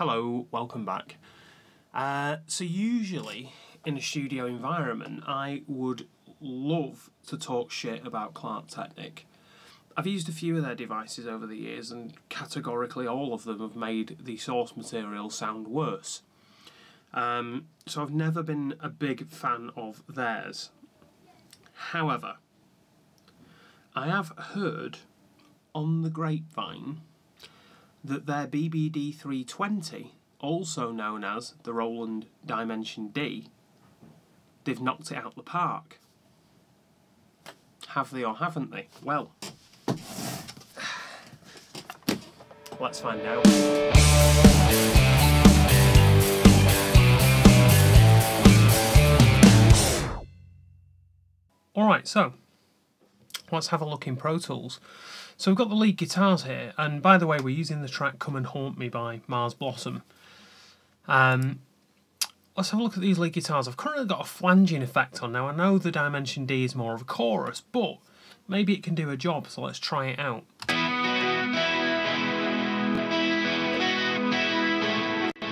Hello, welcome back. Uh, so, usually in a studio environment, I would love to talk shit about Klark Teknik. I've used a few of their devices over the years, and categorically all of them have made the source material sound worse. Um, so, I've never been a big fan of theirs. However, I have heard on the grapevine that their BBD 320, also known as the Roland Dimension D, they've knocked it out the park. Have they or haven't they? Well, let's find out. Alright, so let's have a look in Pro Tools. So we've got the lead guitars here, and by the way, we're using the track Come and Haunt Me by Mars Blossom. Um, let's have a look at these lead guitars. I've currently got a flanging effect on now. I know the Dimension D is more of a chorus, but maybe it can do a job, so let's try it out.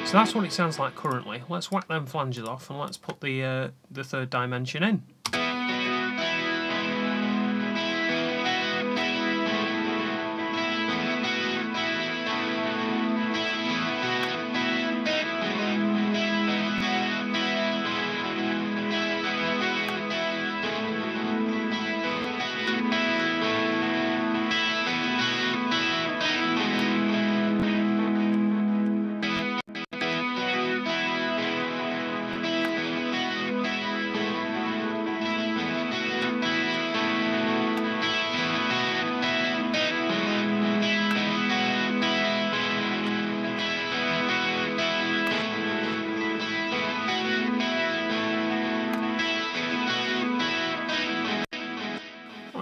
So that's what it sounds like currently. Let's whack them flanges off and let's put the uh, the third dimension in.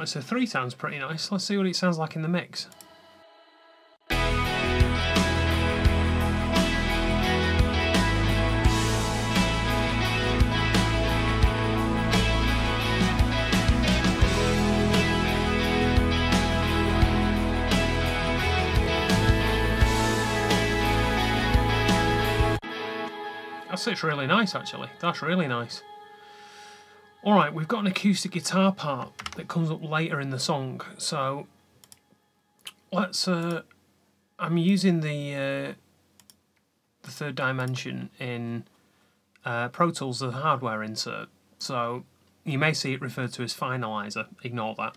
Right, so three sounds pretty nice. Let's see what it sounds like in the mix. That's really nice actually. That's really nice. Alright, we've got an acoustic guitar part that comes up later in the song, so let's. Uh, I'm using the uh, the third dimension in uh, Pro Tools, the hardware insert, so you may see it referred to as finalizer. Ignore that.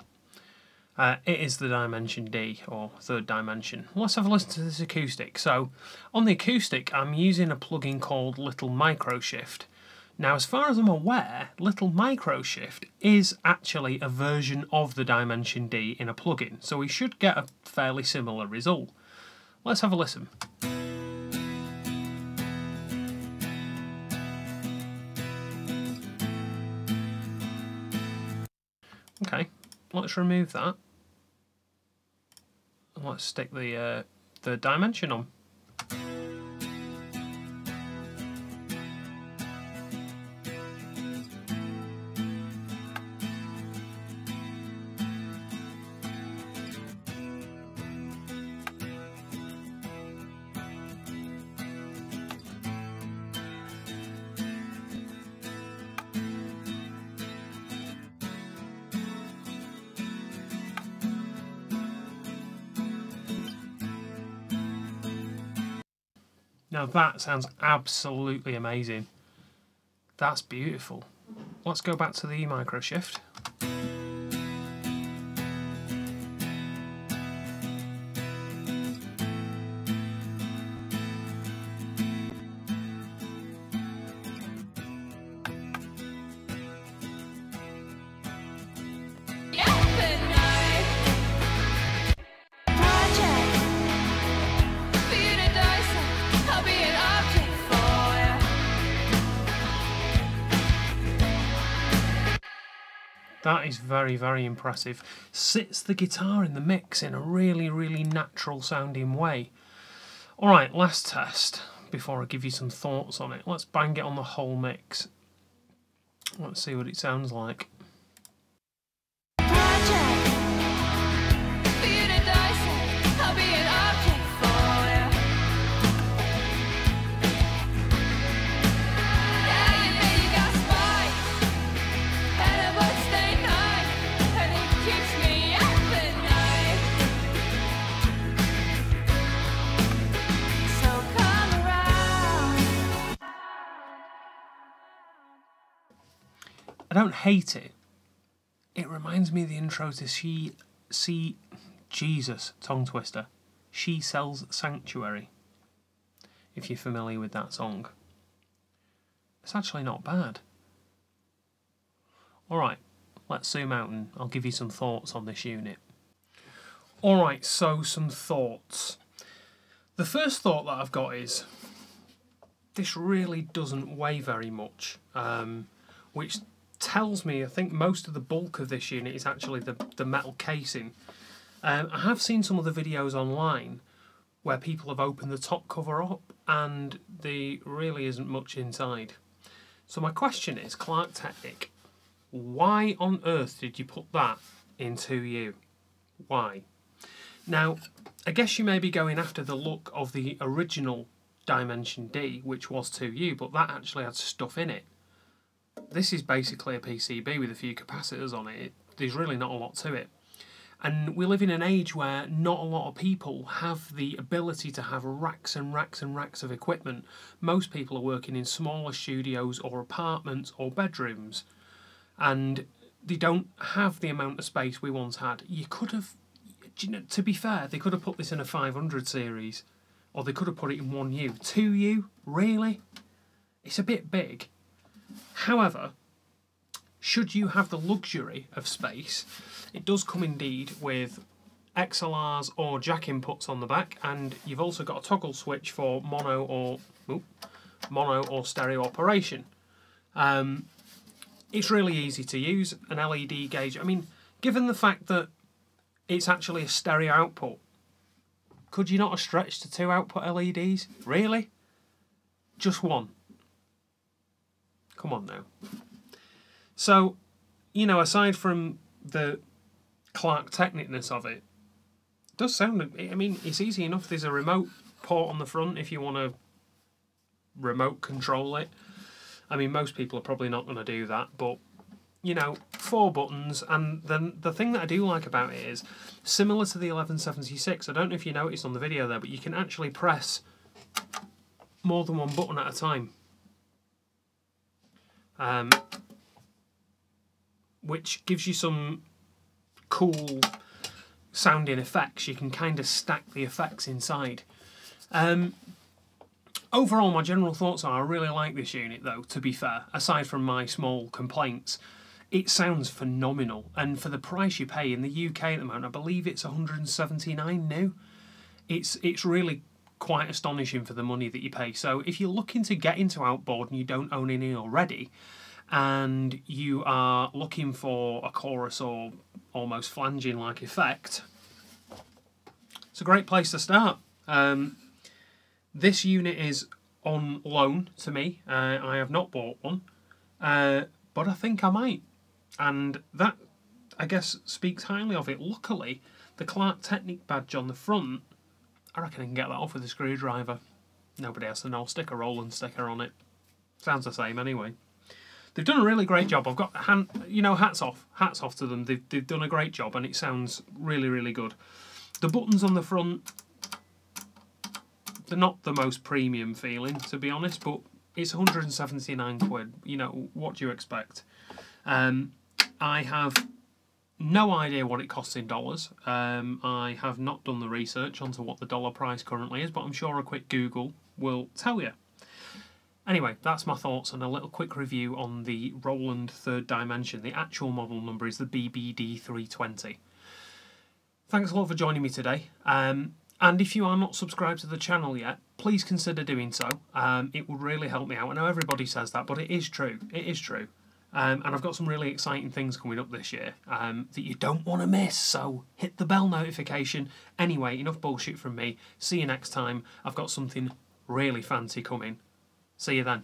Uh, it is the Dimension D, or third dimension. Let's have a listen to this acoustic. So, on the acoustic, I'm using a plugin called Little Microshift. Now, as far as I'm aware, Little Microshift is actually a version of the Dimension D in a plugin, so we should get a fairly similar result. Let's have a listen. Okay, let's remove that. And let's stick the, uh, the dimension on. Now that sounds absolutely amazing. That's beautiful. Let's go back to the micro microshift. That is very, very impressive. Sits the guitar in the mix in a really, really natural sounding way. Alright, last test before I give you some thoughts on it. Let's bang it on the whole mix. Let's see what it sounds like. Don't hate it. It reminds me of the intro to She See Jesus tongue twister. She sells sanctuary. If you're familiar with that song, it's actually not bad. All right, let's zoom out and I'll give you some thoughts on this unit. All right, so some thoughts. The first thought that I've got is this really doesn't weigh very much, um, which tells me I think most of the bulk of this unit is actually the, the metal casing. Um, I have seen some of the videos online where people have opened the top cover up and there really isn't much inside. So my question is, Klark Teknik, why on earth did you put that in 2U? Why? Now, I guess you may be going after the look of the original Dimension D, which was 2U, but that actually had stuff in it. This is basically a PCB with a few capacitors on it. There's really not a lot to it. And we live in an age where not a lot of people have the ability to have racks and racks and racks of equipment. Most people are working in smaller studios or apartments or bedrooms, and they don't have the amount of space we once had. You could have, you know, to be fair, they could have put this in a 500 series, or they could have put it in 1U. 2U? Really? It's a bit big. However, should you have the luxury of space, it does come indeed with XLRs or jack inputs on the back, and you've also got a toggle switch for mono or mono or stereo operation. Um, it's really easy to use an LED gauge. I mean, given the fact that it's actually a stereo output, could you not have stretched to two output LEDs? Really? Just one. Come on now. So, you know, aside from the Clark technicness of it, it does sound. I mean, it's easy enough. There's a remote port on the front if you want to remote control it. I mean, most people are probably not going to do that, but you know, four buttons. And then the thing that I do like about it is similar to the 1176. I don't know if you noticed on the video there, but you can actually press more than one button at a time. Um, which gives you some cool sounding effects. You can kind of stack the effects inside. Um, overall, my general thoughts are I really like this unit, though, to be fair, aside from my small complaints. It sounds phenomenal, and for the price you pay in the UK at the moment, I believe it's 179 new. It's it's really quite astonishing for the money that you pay. So if you're looking to get into outboard and you don't own any already, and you are looking for a chorus or almost flanging like effect, it's a great place to start. Um, this unit is on loan to me. Uh, I have not bought one, uh, but I think I might. And that, I guess, speaks highly of it. Luckily, the Klark Teknik badge on the front, I reckon I can get that off with a screwdriver. Nobody has to know. Stick a Roland sticker on it. Sounds the same anyway. They've done a really great job. I've got hand, you know, hats off, hats off to them. They've they've done a great job, and it sounds really really good. The buttons on the front, they're not the most premium feeling, to be honest, but it's 179 quid. You know, what do you expect? Um, I have no idea what it costs in dollars. Um, I have not done the research onto what the dollar price currently is, but I'm sure a quick Google will tell you. Anyway, that's my thoughts and a little quick review on the Roland Third Dimension. The actual model number is the BBD320. Thanks a lot for joining me today. Um, and if you are not subscribed to the channel yet, please consider doing so. Um, it would really help me out. I know everybody says that, but it is true. It is true. Um, and I've got some really exciting things coming up this year um, that you don't want to miss. So hit the bell notification. Anyway, enough bullshit from me. See you next time. I've got something really fancy coming. See you then.